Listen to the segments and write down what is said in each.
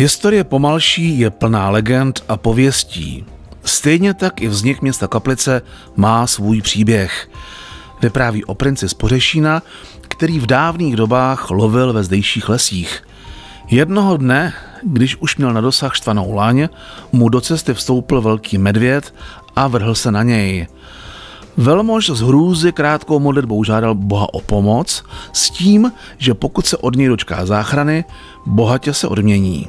Historie Pomalší je plná legend a pověstí. Stejně tak i vznik města Kaplice má svůj příběh. Vypráví o princi z Pořešína, který v dávných dobách lovil ve zdejších lesích. Jednoho dne, když už měl na dosah štvanou laň, mu do cesty vstoupil velký medvěd a vrhl se na něj. Velmož z hrůzy krátkou modlitbou žádal Boha o pomoc s tím, že pokud se od něj dočká záchrany, bohatě se odmění.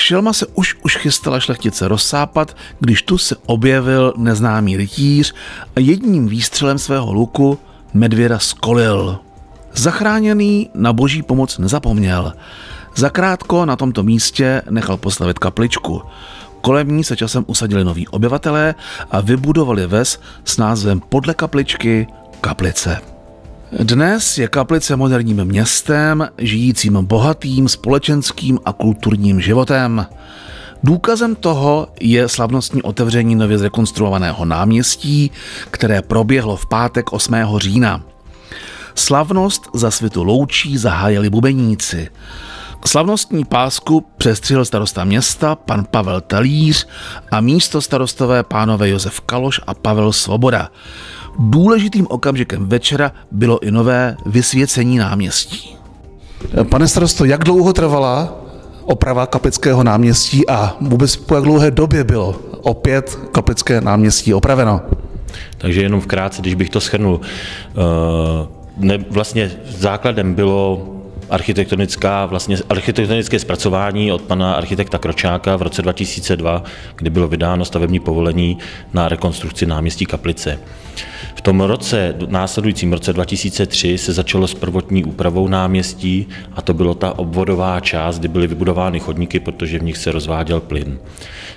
Šelma se už už chystala šlechtice rozsápat, když tu se objevil neznámý rytíř a jedním výstřelem svého luku medvěda skolil. Zachráněný na boží pomoc nezapomněl. Zakrátko na tomto místě nechal postavit kapličku. Kolem ní se časem usadili noví obyvatelé a vybudovali ves s názvem podle kapličky Kaplice. Dnes je Kaplice moderním městem, žijícím bohatým společenským a kulturním životem. Důkazem toho je slavnostní otevření nově zrekonstruovaného náměstí, které proběhlo v pátek 8. října. Slavnost za světu loučí zahájili bubeníci. Slavnostní pásku přestřihl starosta města pan Pavel Talíř a místo starostové pánové Josef Kaloš a Pavel Svoboda. Důležitým okamžikem večera bylo i nové vysvěcení náměstí. Pane starosto, jak dlouho trvala oprava Kaplického náměstí a vůbec po jak dlouhé době bylo opět Kaplické náměstí opraveno? Takže jenom vkrátce, když bych to shrnul, eh, ne, vlastně základem bylo architektonická, vlastně architektonické zpracování od pana architekta Kročáka v roce 2002, kdy bylo vydáno stavební povolení na rekonstrukci náměstí Kaplice. V tom roce, následujícím roce 2003, se začalo s prvotní úpravou náměstí a to bylo ta obvodová část, kdy byly vybudovány chodníky, protože v nich se rozváděl plyn.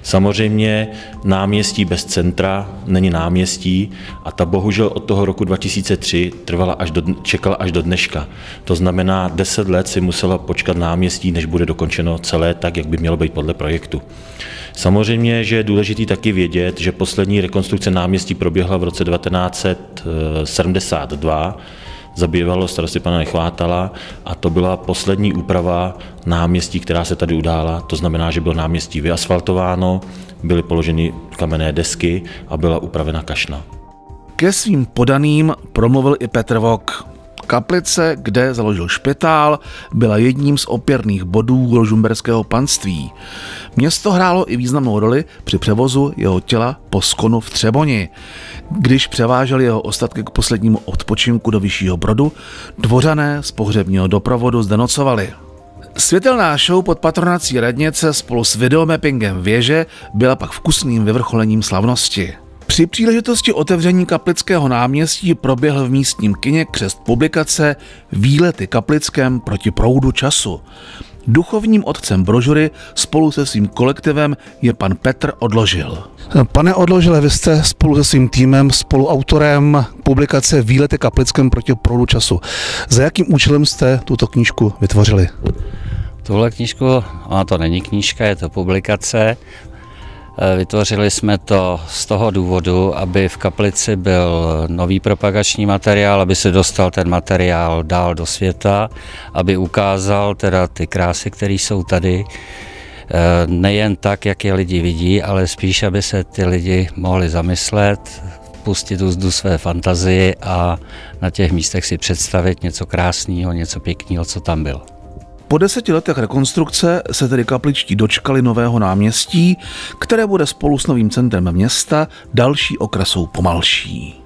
Samozřejmě náměstí bez centra není náměstí a ta bohužel od toho roku 2003 trvala až do, čekala až do dneška. To znamená, 10 let si musela počkat náměstí, než bude dokončeno celé tak, jak by mělo být podle projektu. Samozřejmě, že je důležité taky vědět, že poslední rekonstrukce náměstí proběhla v roce 1972, zabývalo starosty pana Nechvátala a to byla poslední úprava náměstí, která se tady udála. To znamená, že bylo náměstí vyasfaltováno, byly položeny kamenné desky a byla upravena kašna. Ke svým podaným promluvil i Petr Vok. Kaplice, kde založil špitál, byla jedním z opěrných bodů rožumberského panství. Město hrálo i významnou roli při převozu jeho těla po skonu v Třeboni. Když převáželi jeho ostatky k poslednímu odpočinku do Vyššího Brodu, dvořané z pohřebního doprovodu zde nocovali. Světelná show pod patronací radnice spolu s videomappingem věže byla pak vkusným vyvrcholením slavnosti. Při příležitosti otevření Kaplického náměstí proběhl v místním kině křest publikace Výlety Kaplickem proti proudu času. Duchovním otcem brožury spolu se svým kolektivem je pan Petr Odložil. Pane Odložile, vy jste spolu se svým týmem spoluautorem publikace Výlety Kaplickem proti proudu času. Za jakým účelem jste tuto knížku vytvořili? Tuhle knížku, ona to není knížka, je to publikace, vytvořili jsme to z toho důvodu, aby v kaplici byl nový propagační materiál, aby se dostal ten materiál dál do světa, aby ukázal teda ty krásy, které jsou tady, eh, nejen tak, jak je lidi vidí, ale spíš, aby se ty lidi mohli zamyslet, pustit úzdu své fantazii a na těch místech si představit něco krásného, něco pěkného, co tam bylo. Po deseti letech rekonstrukce se tedy kapličtí dočkali nového náměstí, které bude spolu s novým centrem města další okrasou pomalší.